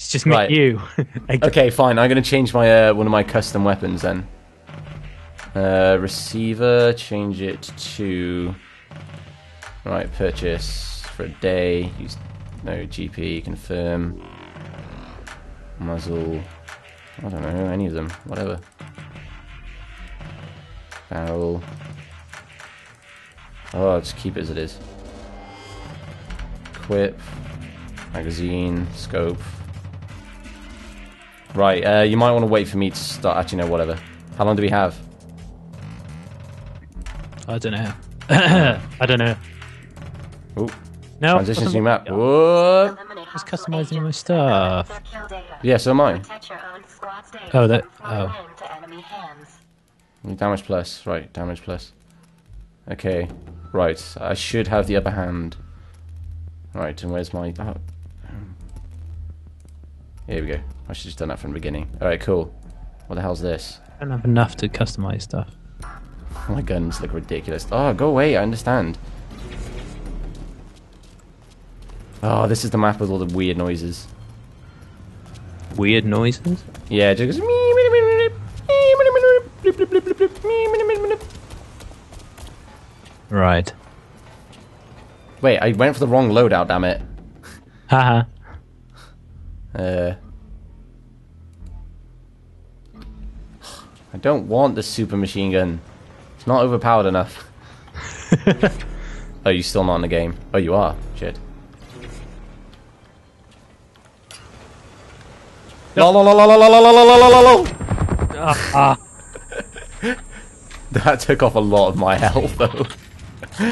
It's just me Right. you. Okay, fine. I'm gonna change my uh, one of my custom weapons then. Uh, receiver, change it to right. Purchase for a day. Use no GP. Confirm. Muzzle. I don't know any of them. Whatever. Barrel. Oh, I'll just keep it as it is. Equip. Magazine. Scope. Right, uh, you might want to wait for me to start. Actually, no, whatever. How long do we have? I don't know. I don't know. Ooh, No. transition to new map. Yeah, Whoop. Just customizing my stuff. Yeah, so am I. Oh, that. Oh. Damage plus. Right, damage plus. Okay, right. I should have the upper hand. Right, and where's my... Oh. Here we go. I should have done that from the beginning. Alright, cool. What the hell's this? I don't have enough to customize stuff. My guns look ridiculous. Oh, go away, I understand. Oh, this is the map with all the weird noises. Weird noises? Yeah, just goes... Right. Wait, I went for the wrong loadout, damn it. Haha. Uh, I don't want the super machine gun. It's not overpowered enough. oh, you still not in the game? Oh, you are. Shit. Ah, That took off a lot of my health, though.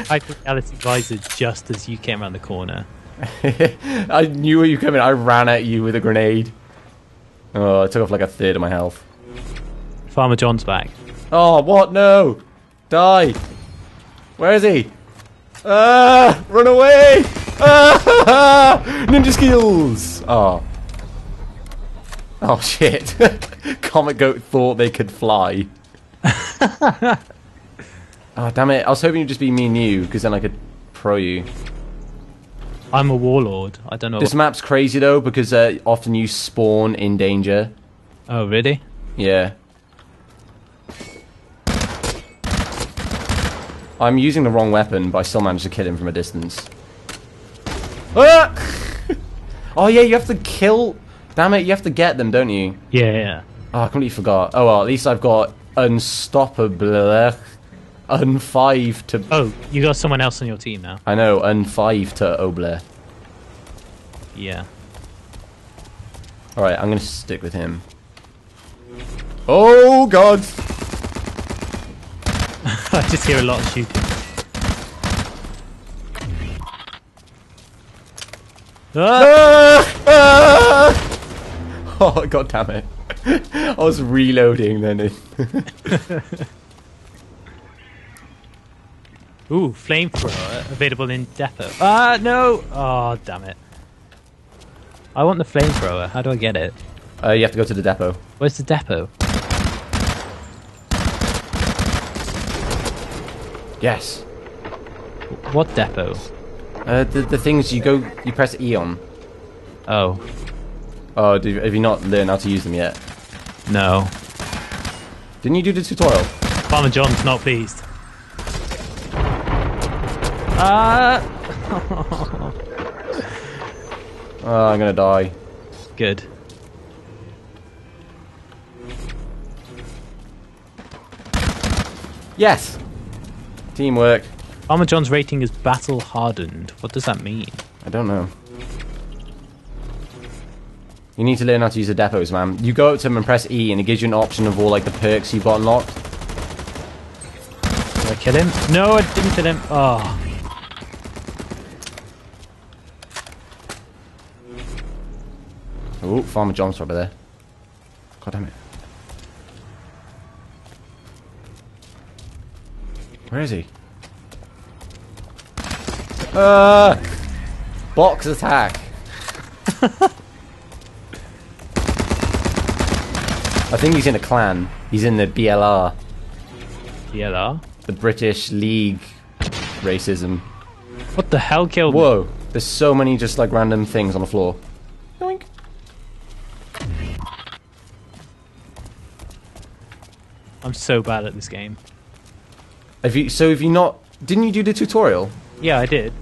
high fidelity visor just as you came around the corner. I knew you were coming. I ran at you with a grenade. Oh, it took off like a third of my health. Pharmer John's back. Oh, what? No! Die! Where is he? Ah! Run away! Ah! Ninja skills! Oh. Oh, shit. Comic Goat thought they could fly. oh, damn it. I was hoping you'd just be me and you, because then I could pro you. I'm a warlord. I don't know. This map's crazy, though, because uh, often you spawn in danger. Oh, really? Yeah. I'm using the wrong weapon, but I still managed to kill him from a distance. Ah! oh yeah, you have to kill. Damn it, you have to get them, don't you? Yeah, yeah. Oh, I completely forgot. Oh well, at least I've got unstoppable. Un5 to. Oh, you got someone else on your team now. I know, Un5 to Obler. Yeah. Alright, I'm gonna stick with him. Oh god! I just hear a lot of shooting. Ah! Ah! Oh god damn it. I was reloading then. Ooh, flamethrower available in depot. Ah, no! Oh, damn it. I want the flamethrower. How do I get it? Uh, you have to go to the depot. Where's the depot? Yes. What depot? Uh, the, the things you go, you press E on. Oh, Oh, do, have you not learned how to use them yet? no. Didn't you do the tutorial? Pharmer John's not pleased. Ah! Oh, I'm gonna die. Good. Yes! Teamwork. Pharmer John's rating is battle hardened. What does that mean? I don't know. You need to learn how to use the depots, man. You go up to them and press E, and it gives you an option of all like the perks you've got unlocked. Did I kill him? No, I didn't kill him. Oh. Oh, Pharmer John's over there. God damn it. Where is he? Uh, box attack. I think he's in a clan. He's in the BLR, DLR? the British League racism. What the hell killed me? Whoa, there's so many just like random things on the floor. I'm so bad at this game. Have you? So have you not? Didn't you do the tutorial? Yeah, I did.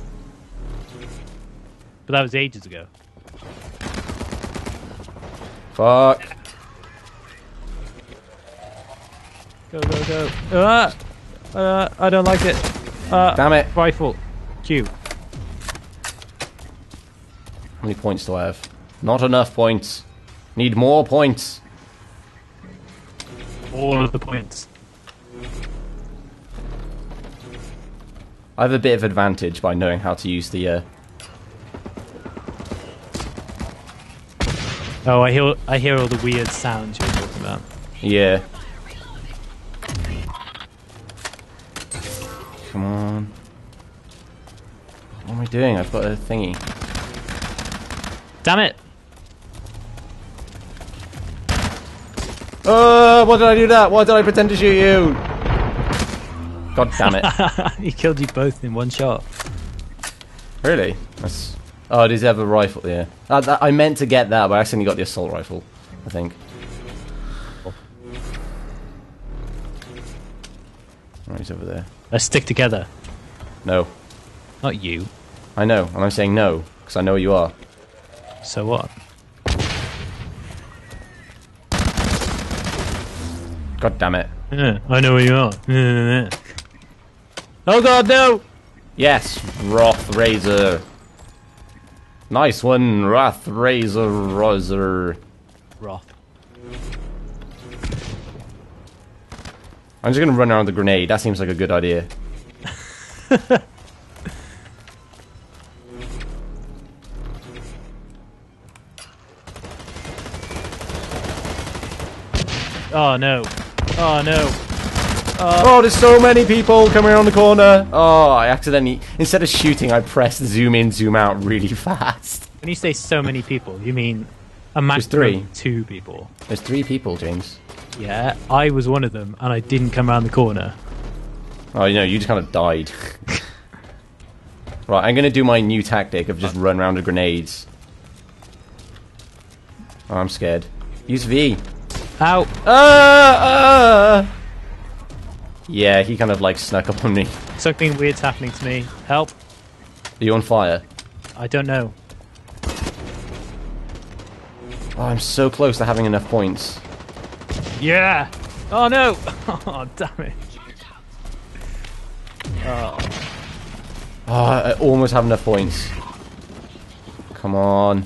But that was ages ago. Fuck. Go, go, go. Ah! Uh, I don't like it. Uh, Damn it. Rifle. Q. How many points do I have? Not enough points. Need more points. All of the points. I have a bit of advantage by knowing how to use the. Uh... Oh, I hear I hear all the weird sounds you're talking about. Yeah. Come on. What am I doing? I've got a thingy. Damn it! Oh, why did I do that? Why did I pretend to shoot you? God damn it. he killed you both in one shot. really? That's. Oh, does he have a rifle? Yeah. That, I meant to get that, but I accidentally got the assault rifle. I think. Right, he's over there. Let's stick together. No. Not you. I know, and I'm saying no, because I know you are. So what? God damn it. Yeah, I know where you are. oh god, no! Yes, Wrath Razor. Nice one, Wrath Razor Razor. Roth. I'm just gonna run around with the grenade. That seems like a good idea. Oh no. Oh no. Oh, there's so many people coming around the corner. Oh, I accidentally, instead of shooting, I pressed zoom in, zoom out really fast. When you say so many people, you mean a maximum three. of two people. There's three people, James. Yeah, I was one of them, and I didn't come around the corner. Oh, you know, you just kind of died. right, I'm gonna do my new tactic of just run around with grenades. Oh, I'm scared. Use V. Ow! Ah, ah. Yeah, he kind of like snuck up on me. Something weird's happening to me. Help! Are you on fire? I don't know. Oh, I'm so close to having enough points. Yeah! Oh no! Oh damn it! Oh, I almost have enough points. Come on.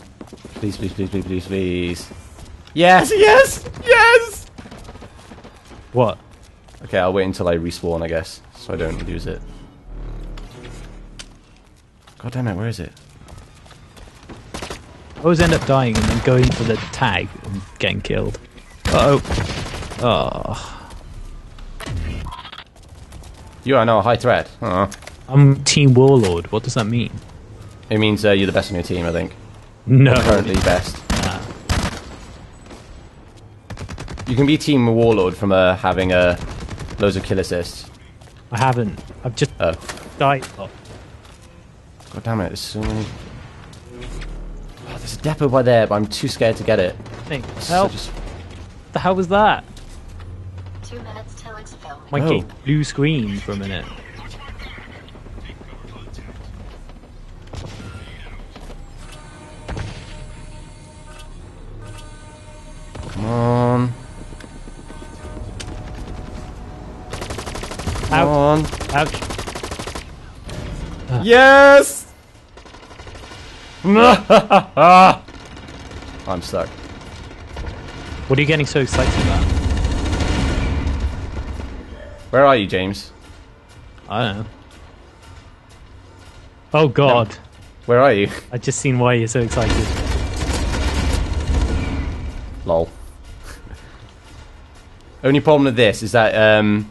Please, please, please, please, please, please. Yes, yes, yes! What? Okay, I'll wait until I respawn, I guess, so I don't lose it. God damn it, where is it? I always end up dying and then going for the tag and getting killed. Uh oh. Oh. You are now a high threat. Uh, I'm Team Warlord. What does that mean? it means uh, you're the best on your team, I think. No. Currently best. You can be Team Warlord from uh, having uh, loads of kill assists. I haven't. I've just Oh, died. Oh, god damn it, there's so many... Oh, there's a depot by there, but I'm too scared to get it. thing. So Help! just- the hell was that? Two minutes till it's filming. My Oh. game blue screen for a minute. Come Ouch. on. Ouch. Yes! I'm stuck. What are you getting so excited about? Where are you, James? I don't know. Oh god. Where are you? I just seen why you're so excited. Lol. Only problem with this is that um,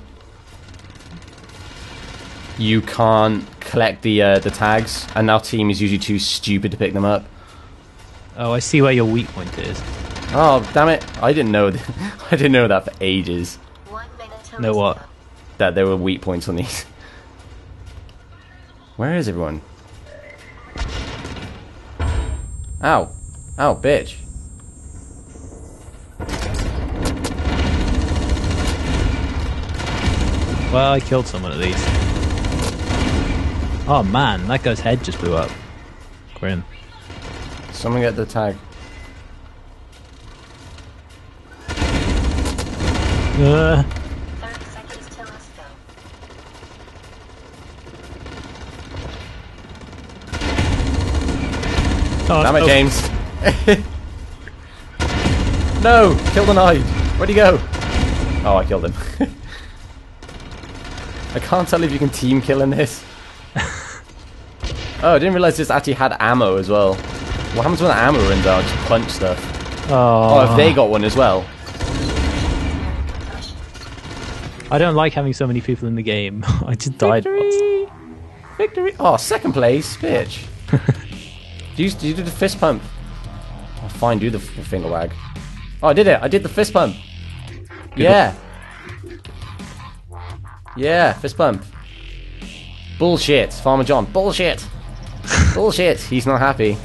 you can't collect the uh, the tags, and our team is usually too stupid to pick them up. Oh, I see where your weak point is. Oh damn it! I didn't know. th- I didn't know that for ages. One Know what? That there were weak points on these. Where is everyone? Ow! Ow, bitch! Well, I killed someone at least. Oh man, that guy's head just blew up. Grim. Someone get the tag. Uh, 30 seconds till exfil. oh, Damn it, no. James. no! Kill the knight! Where'd he go? Oh, I killed him. I can't tell if you can team kill in this. Oh, I didn't realize this actually had ammo as well. What happens when the ammo runs out? Just punch stuff. Oh, Oh, if they got one as well. I don't like having so many people in the game. I just died. once. Victory! Oh, second place, bitch. do, you, do you do the fist pump? Oh, fine, do the finger wag. Oh, I did it. I did the fist pump. yeah. Yeah, fist pump. Bullshit, Pharmer John. Bullshit. Bullshit. He's not happy.